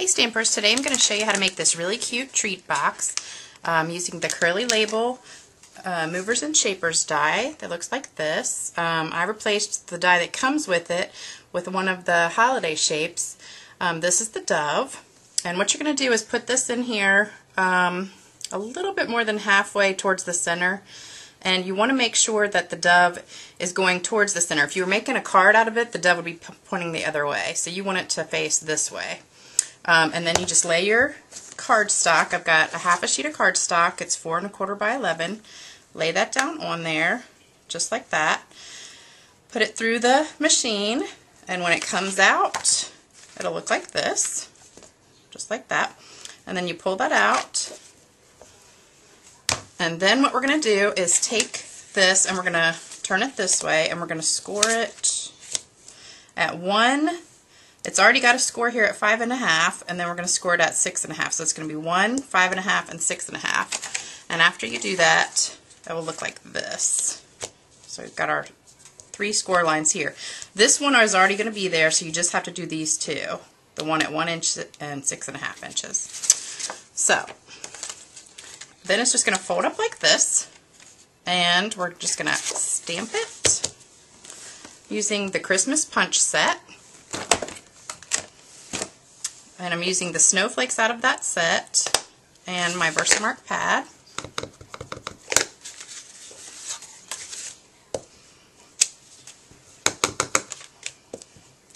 Hey Stampers, today I'm going to show you how to make this really cute treat box um, using the Curly Label uh, Movers and Shapers die that looks like this. Um, I replaced the die that comes with it with one of the holiday shapes. Um, this is the dove and what you're going to do is put this in here um, a little bit more than halfway towards the center and you want to make sure that the dove is going towards the center. If you were making a card out of it, the dove would be pointing the other way. So you want it to face this way. Um, and then you just lay your cardstock. I've got a half a sheet of cardstock. It's four and a quarter by 11. Lay that down on there, just like that. Put it through the machine, and when it comes out, it'll look like this, just like that. And then you pull that out. And then what we're going to do is take this and we're going to turn it this way and we're going to score it at one it's already got a score here at five and a half, and then we're going to score it at six and a half. So it's going to be one, five and a half, and six and a half. And after you do that, it will look like this. So we've got our three score lines here. This one is already going to be there, so you just have to do these two. The one at one inch and six and a half inches. So, then it's just going to fold up like this, and we're just going to stamp it using the Christmas punch set. And I'm using the snowflakes out of that set and my Versamark pad.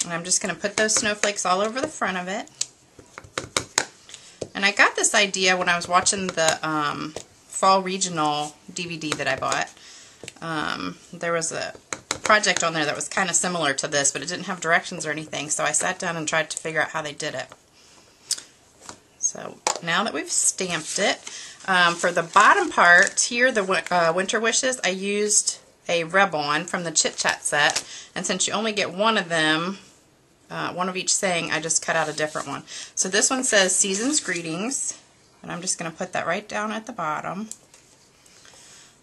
And I'm just going to put those snowflakes all over the front of it. And I got this idea when I was watching the um, Fall Regional DVD that I bought. Um, there was a project on there that was kind of similar to this, but it didn't have directions or anything, so I sat down and tried to figure out how they did it. So now that we've stamped it, um, for the bottom part here, the uh, Winter Wishes, I used a Rub-On from the Chit Chat set. And since you only get one of them, uh, one of each saying, I just cut out a different one. So this one says Season's Greetings. And I'm just going to put that right down at the bottom.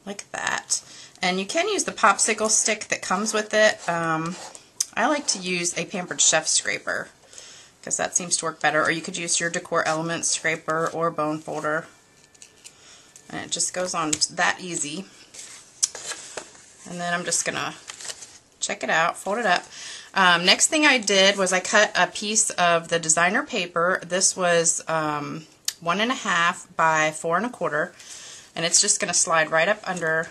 Like that. And you can use the popsicle stick that comes with it. Um, I like to use a Pampered Chef scraper because that seems to work better. Or you could use your Decor element scraper or bone folder. And it just goes on that easy. And then I'm just going to check it out, fold it up. Um, next thing I did was I cut a piece of the designer paper. This was um, one and a half by four and a quarter. And it's just going to slide right up under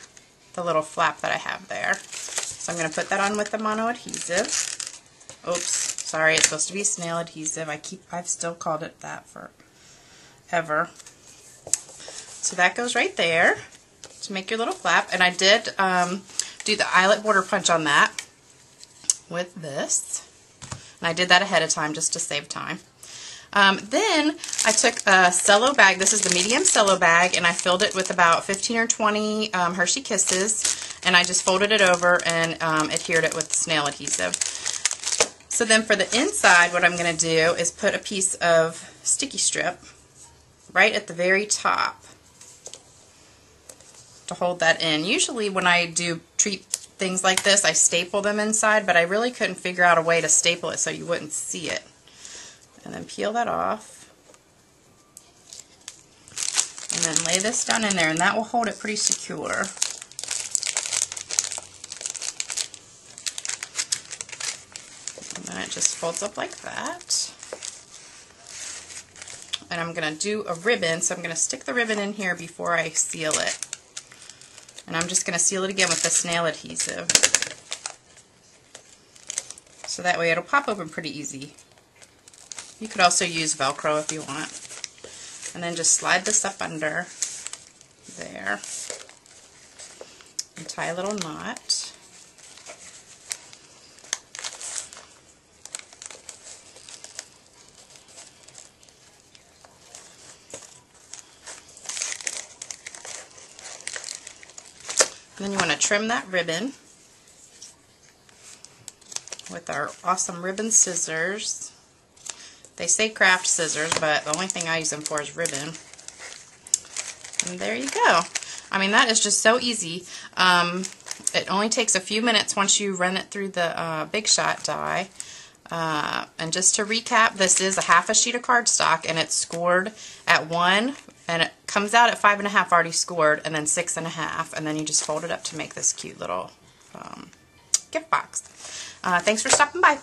the little flap that I have there. So I'm going to put that on with the mono adhesive. Oops. Sorry, it's supposed to be snail adhesive. I keep, I've still called it that for ever. So that goes right there to make your little flap. And I did um, do the eyelet border punch on that with this. And I did that ahead of time just to save time. Um, then I took a cello bag. This is the medium cello bag, and I filled it with about 15 or 20 um, Hershey Kisses, and I just folded it over and um, adhered it with snail adhesive. So then for the inside, what I'm going to do is put a piece of sticky strip right at the very top to hold that in. Usually when I do treat things like this, I staple them inside, but I really couldn't figure out a way to staple it so you wouldn't see it. And then peel that off. And then lay this down in there, and that will hold it pretty secure. It just folds up like that. And I'm going to do a ribbon, so I'm going to stick the ribbon in here before I seal it. And I'm just going to seal it again with the snail adhesive. So that way it'll pop open pretty easy. You could also use Velcro if you want. And then just slide this up under there. And tie a little knot. Then you want to trim that ribbon with our awesome ribbon scissors. They say craft scissors, but the only thing I use them for is ribbon. And there you go. I mean, that is just so easy. Um, it only takes a few minutes once you run it through the uh, Big Shot die. Uh, and just to recap, this is a half a sheet of cardstock and it's scored at one and it comes out at five and a half already scored and then six and a half and then you just fold it up to make this cute little um, gift box. Uh, thanks for stopping by.